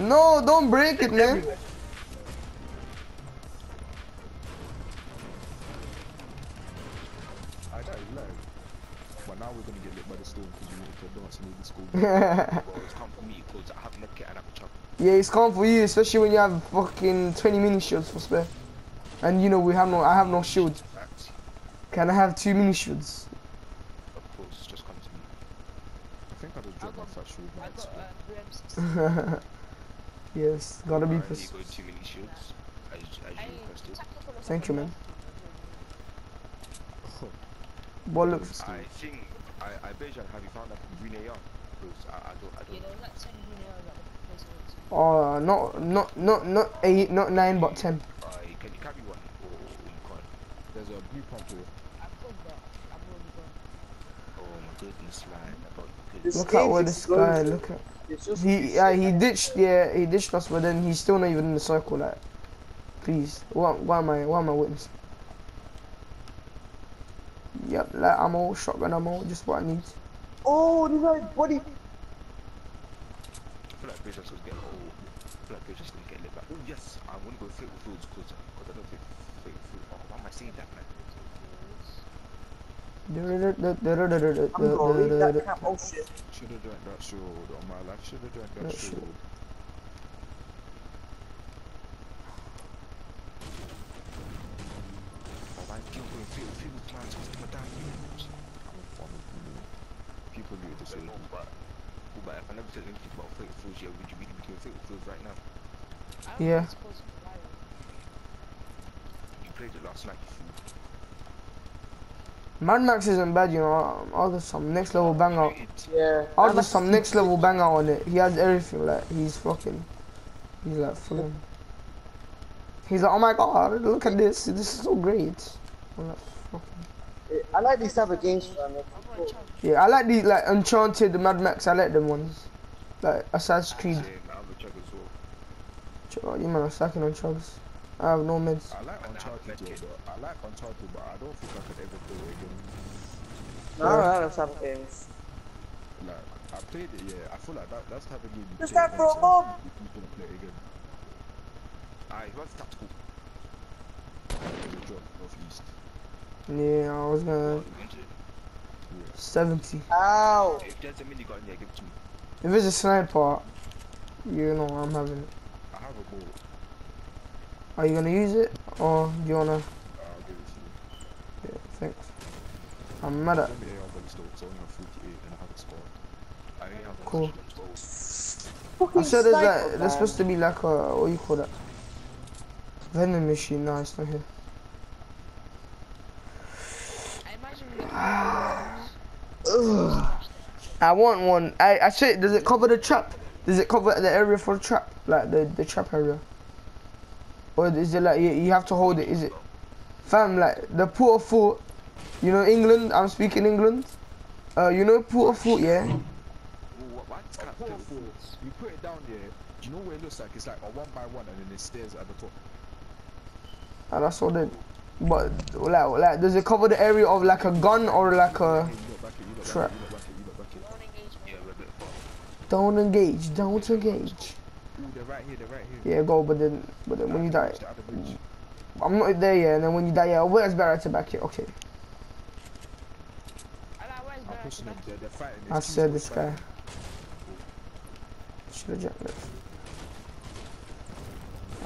No, don't break it, man. I know, like. But now we're gonna get lit by the storm because we went to dance and leave the school. Bro, it's come for me because I have medkit and I have a chop. yeah, it's calm for you, especially when you have fucking 20 mini shields for spare. And you know we have no, I have no shield. Facts. Can I have two mini shields? Of course, just come to me. I think I just dropped my fat shoe yes, gotta be Alright, pers- you go two mini shields as, as you requested. Thank you, man. Oh, Bollocks. I think I I bet you have you found that green AR? Because I, I don't I don't. there was like 10 junior at the place I went to. Oh, not, not, not, not eight, not nine, but ten. Uh, can you carry one or, or you can't? there's a blue pump here. I've got that. I've already gone. Oh my goodness, man. About Look at where this guy. Look at. He, yeah, he ditched. Yeah, he ditched us, but then he's still not even in the circle. Like, please, what, why am I, why am I witnessing? Yep, like ammo, shotgun ammo, just what I need. Oh, this guy body. I feel like Bridges was getting oh, I feel like Bridges gonna get lit back. Oh yes, I want to go fit with fields because I don't think fit field. Oh, why am I saying that, man? I'm gonna that cap. Oh shit. Should have drank that shield on my life. Should have drank that That shield. shield. Man, keep going fit with fields, man. It's my damn units. I'm a fun of people. People need to So say no, but but if I never tell anything about fit fields, yeah, would you really be doing fit fields right now? Yeah. think it's supposed to be live. You played it last night. You fool. Mad Max isn't bad, you know. I'll just some next level banger. out. Yeah. I'll just some next level sick. bang out on it. He has everything. Like he's fucking. He's like full on. He's like, oh my god, look at this. This is so great. I'm like, fucking. I like these type of games, man. Cool. going to challenge. Yeah, I like these like Uncharted, Mad Max. I like them ones. Like Assassin's Creed. Same, I'm a chug as well. Oh, you man are stacking on chugs. I have no meds. I like And I have Uncharted, medkit. though, but I like Uncharted, but I don't think I could ever play it again. No, I don't like those type of games. Like, I played it, yeah. I feel like that, that's the type of game you This play guy threw a once and bomb. You you couldn't play it again. Ah, Alright, what's tactical? There's a drop northeast. Yeah, I was gonna you want 70. Ow. If there's a minigun, yeah, give it to me. If it's a sniper, you know I'm having it. I have a ball. Are you gonna use it or do you wanna? I'll give it to you. Yeah, thanks. I'm mad at. Send me AR bullets though, because I only have 48 and I have a squad. I only have Cool. I said there's sniper, like there's supposed to be like a what do you call that? Vending machine. No, it's not here. I imagine we get I want one. I I said, does it cover the trap? Does it cover the area for the trap, like the the trap area? Or is it like you, have to hold it? Is it, fam? Like the Port-a-Fort, you know England. I'm speaking England. Uh, you know Port-a-Fort, yeah. You put it down there. You know what it looks like? It's like a one by one, and then it stairs at the top. And that's all then. But like, like, does it cover the area of like a gun or like a? Trap. Don't engage. Don't engage. Ooh, they're right here. They're right here. Yeah, go. But then, but then when you die, the. I'm not there yet. And then when you die, yeah, where's better to back it? Okay. I like where's I'm better pushing them. back. They're, they're fighting. I There's two said this guy. Should have jumped it.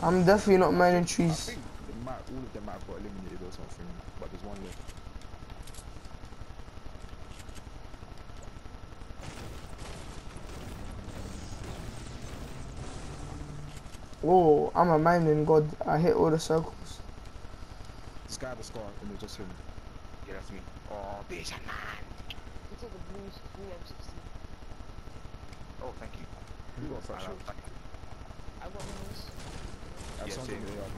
I'm definitely not mining I trees. think they might, all of them might have got eliminated or something, but there's one left. Whoa, I'm a man mining god. I hit all the circles. This guy had a scar, and it's just him. Yeah, that's me. Oh, bitch, man. You take the blue blue M16. Oh, thank you. You got a fat I shield. like- I got minis. That Yeah, sounds same. like they are.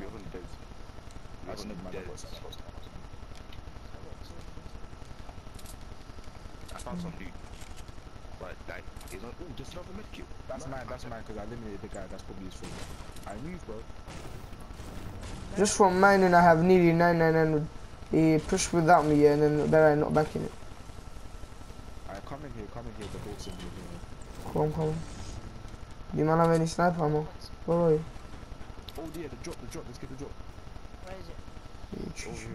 We're on the dead. I We're just on need the my dead. I got two. I found some dude. But like, he's on. Ooh, just another medkit. That's mine, that's mine, because I eliminated the guy, that's probably his fault. I move, bro. Just from mining, I have nearly 9900. He pushed without me, and then there I'm not backing it. I come in here, come in here, the boat's in here. Come on, come on. Do you man have any sniper ammo? Where are you? Oh yeah, the drop, the drop. Let's get the drop. Where is it? Oh yeah.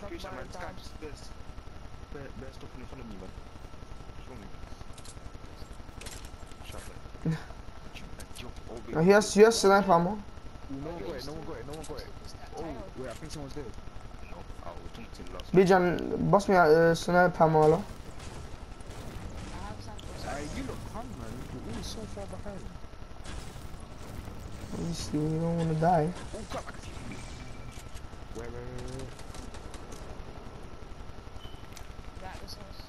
Drop Chris, man, this guy just there's bear, bear stopping in front of me, man. Oh, he has, he has sniper ammo. No one got it. No one got it. No one got it. Oh wait, I think someone's. No, oh, we talked to last Bijan, boss me out uh, sniper ammo, hello. I have samples. Aye, you look hung, man. You're so far behind. Obviously, you don't want to die. Oh, I can see him. Where, where, where, where? Right, this house.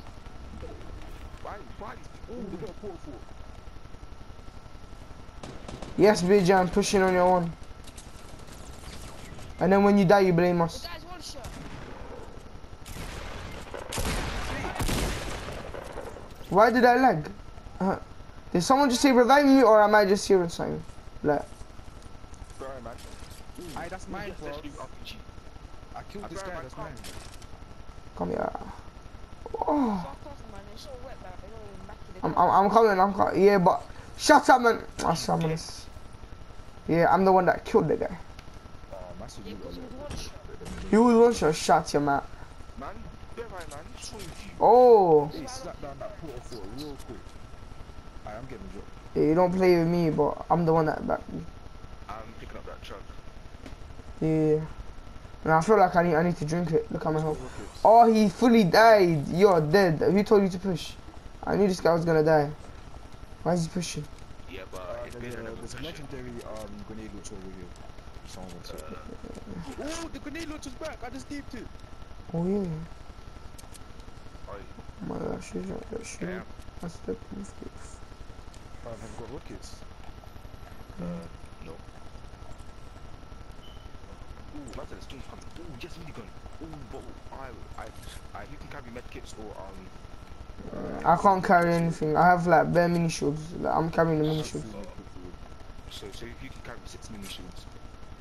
Yes, Bijan, pushing on your own. And then when you die, you blame us. Why did I lag? Uh, did someone just say revive me, or am I just hearing something? Like. Aye, that's mine, bro. I killed I this guy. That's mine. come here. Oh, I'm. I'm, I'm coming. I'm coming. Yeah, but shut up, man. Oh, shut up, man. Yeah, I'm the one that killed the guy. You was one shot, shot you, man. Man, bear right, man. What's wrong with you? Oh, yeah, you don't play with me, but I'm the one that backed you. I'm picking up that truck. Yeah. And I feel like I need, I need to drink it. Look at my health. Oh, he fully died. You're dead. Who told you to push? I knew this guy was gonna die. Why is he pushing? Yeah, but Uh, there's, better a, there's a legendary um, grenade launcher over here. Someone wants it. Uh, Oh, the grenade launcher's back. I just deeped it. Oh yeah. oh, my gosh, she's right there. She yeah. That's the conflict. Um, I've got rockets. Uh, no. Ooh, that's the storm's coming. Ooh, yes, really gun. Ooh, but I, I, I, you can carry medkits or um. I can't carry anything. I have like bare mini shields. Like, I'm carrying the mini shields. So, so if you can carry six mini shields.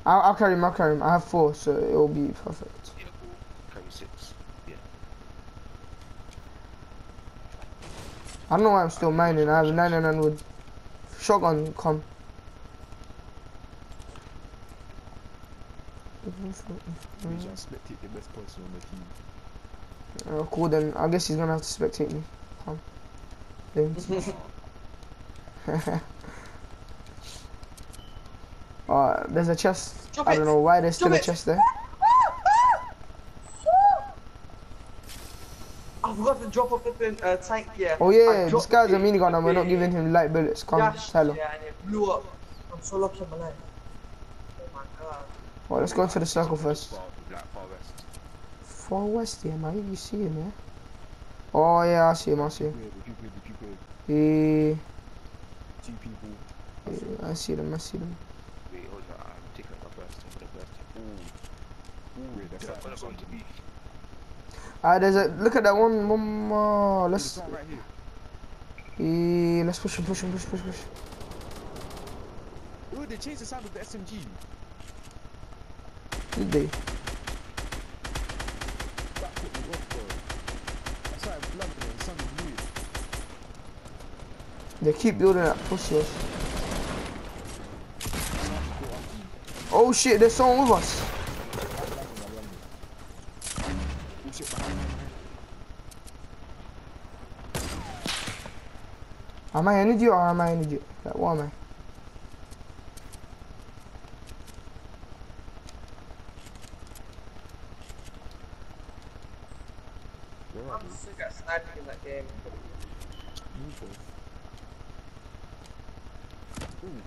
I'll, I'll carry him. I'll carry him. I have four, so it will be perfect. Yeah, cool. Carry six. Yeah. I don't know why I'm still mining. I have 99 wood. Shotgun, come. Please just spectate the best person on the team. Oh, cool then. I guess he's gonna have to spectate me. Come. Then. uh, there's a chest. Stop I don't know why there's still Stop a chest there. I forgot to drop a flipping uh, tank here. Oh yeah, this guy's a minigun and we're not giving him light bullets. Come, dashed, Tyler. Yeah, and it blew up. I'm so lucky I'm alive. Oh my god. Well, let's go into the circle first. Far, west. Yeah, man. You see him, yeah? Oh yeah, I see him. I see him. Weird, if you could, if you could. Yeah, Two people. yeah, I see them. I see them. Wait, hold on. I'm taking a burst. I'm gonna burst. Ooh. Ooh, Wait, that's yeah, that I'm gonna go one. to B. Ah, there's a look at that one. one more. Let's right here. yeah, let's push him, push him, push, push, push. Oh, they changed the sound of the SMG. Did they? That put me off, bro. I started blubbering and something weird. They keep building that pussy. Oh shit, there's someone with us. Shit, behind me, behind me. Am I energy or am I energy? idiot? Like, what am I? I'm sick at sniping in that game. Move, bro. Flick. Oh, flick, man.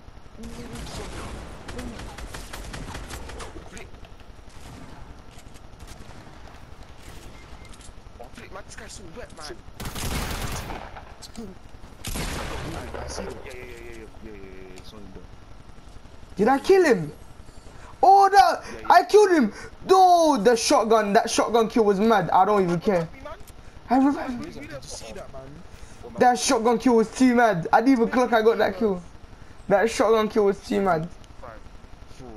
This guy's so wet, man. I see them. Yeah, yeah, yeah, yeah, yeah, yeah, yeah, yeah. It's on. Did I kill him? Oh, that Yeah, yeah. I killed him. Dude, the shotgun, that shotgun kill was mad. I don't even care. I revived him. Did that. That shotgun kill was too mad. I didn't even clock I got that kill. That shotgun kill was too mad. Five, four,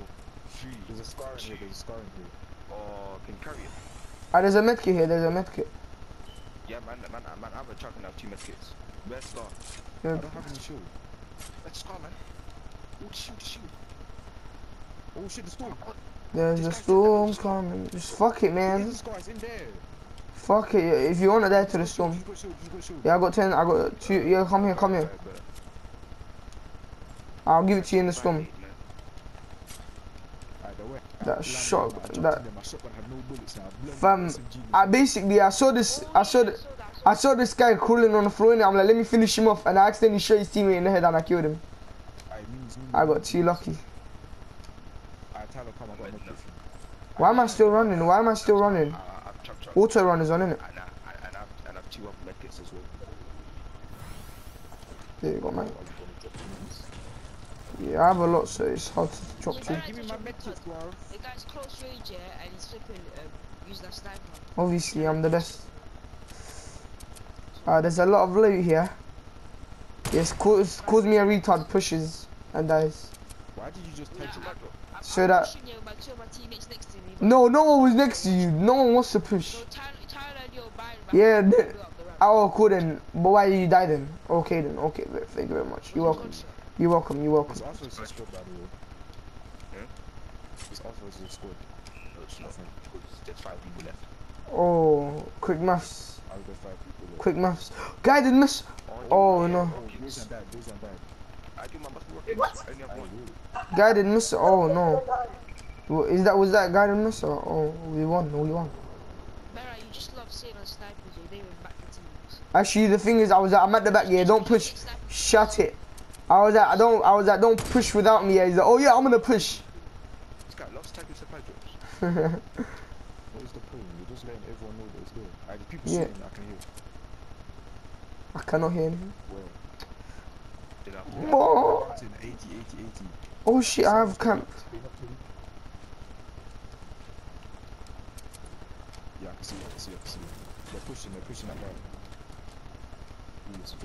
three. There's a scar in here, there's a scar in here. Oh, can carry it? Ah, there's a medkit here. There's a medkit. Yeah, man, man, man, I have a truck and I have two medkits. Where's Scar? Yeah. I Yeah. don't have any shield. That's Scar, man. Oh, the shield, the shield. Oh shit, the storm. There's a storm coming. Just fuck it, man. the scar, in there. Fuck it. If you wanna die to the storm. got shield, he's got shield. Yeah, I got ten. I got two. Yeah, come here, come here. I'll give it to you in the storm. That shot- that- Fam. I basically I saw this. I saw the, I saw this guy crawling on the floor, and I'm like, let me finish him off, and I accidentally shot his teammate in the head, and I killed him. I got too lucky. Why am I still running? Why am I still running? Auto run is on, innit? And I, I- and I've, and I've two as well. There you go, man. I'm gonna drop the Yeah, I have a lot, so it's hard to drop to. Give me my medkits, bro. The guy's close range, yeah, and he's flipping, um, using that sniper. Obviously, I'm the best. Uh, there's a lot of loot here. Yes, cause, cause me a retard pushes and dies. Why did you just Yeah, touch it? I'm, I'm, So that- you my two my teammates next to me. No, no one was next to you. No one wants to push. So Tyler, Tyler and your buying Yeah, back, the- go up the ramp. Oh, cool then. But why did you die then? Okay then. Okay, thank you very much. You're welcome. Gunshot. You're welcome. You're welcome. It's also a squad, by the way. Hmm? It's also a squad. No, it's not. There's five people left. Oh, quick maths. I'll go five people. left. Quick maths. Guided miss. Oh no. Oh, those and that, those and that. I do my must be working. I only have I one. will. Guided miss. Oh no. Well, Is that was that guided miss? Or, oh, we won. We won. Mera, you just love sitting on snipers, you they even back the teams. Actually, the thing is, I was I'm at the back. Yeah, don't push. Shut it. I was at. I don't. I was at. Don't push without me. He's like, oh yeah, I'm gonna push. This guy loves tagging supply drops. What is the point? You're just letting everyone know that it's there. Alright, the people Yeah. shooting, I can hear. I cannot hear anything. Well, Oh, counting 80, 80, 80. oh shit! I have camp. Yeah, I can see it, I can see it, I can see it. They're pushing, they're pushing that guy.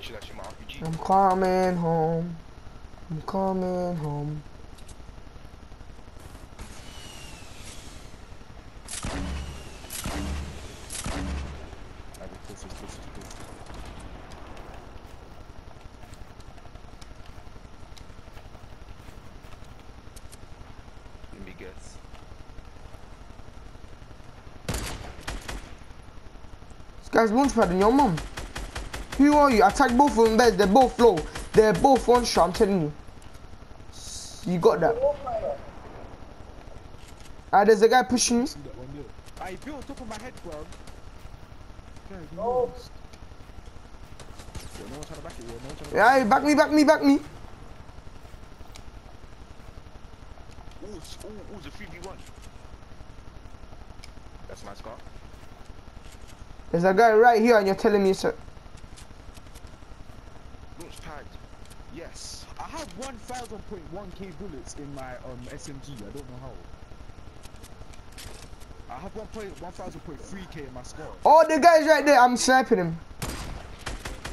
Should actually. I'm coming home. I'm coming home. This guy's launchpad in your mum. Who are you? Attack both of them beds. They're both low. They're both one shot. I'm telling you. You got that. Ah, there's a guy pushing me. See that one there? I built on top of my head, bro. Yeah, oh. Yeah, no one trying to back yeah, no one trying to Yeah, hey, back me, back me, back me. Ooh, ooh, ooh, it's a 3v1. That's my scar. There's a guy right here, and you're telling me, sir. Launch pad. Yes. I have 1,000.1k bullets in my um SMG. I don't know how. I have 1,000.3k in my scar. Oh, the guy's right there. I'm sniping him.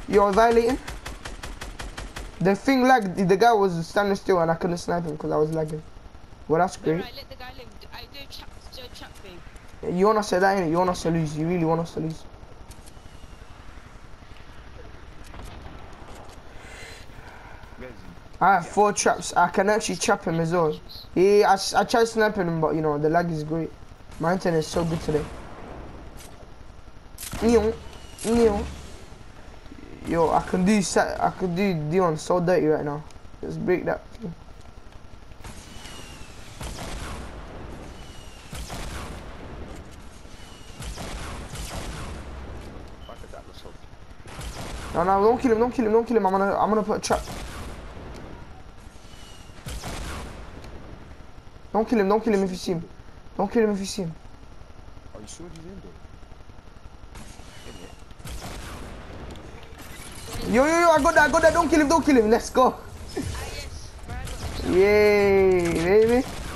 You're violating. The thing lagged. The guy was standing still, and I couldn't snipe him because I was lagging. Well, that's Mera, great. let the guy live. I do chat, do chat, babe. You want us to die, innit? You want us to lose. You really want us to lose. Where's he? I have four traps. I can actually trap him as well. Yeah, I, I tried sniping him, but you know, the lag is great. My internet is so good today. Yo, yo. Yo, I can do set. I can do Dion so dirty right now. Just break that. Let's. No, no, don't kill him. Don't kill him. Don't kill him. I'm gonna, I'm gonna put a trap. Don't kill him. Don't kill him if you see him. Don't kill him if you see him. Are you sure he's in there? Yo, yo, yo! I got that. I got that. Don't kill him. Don't kill him. Let's go. Ah, yes. Mera got the Yay, baby.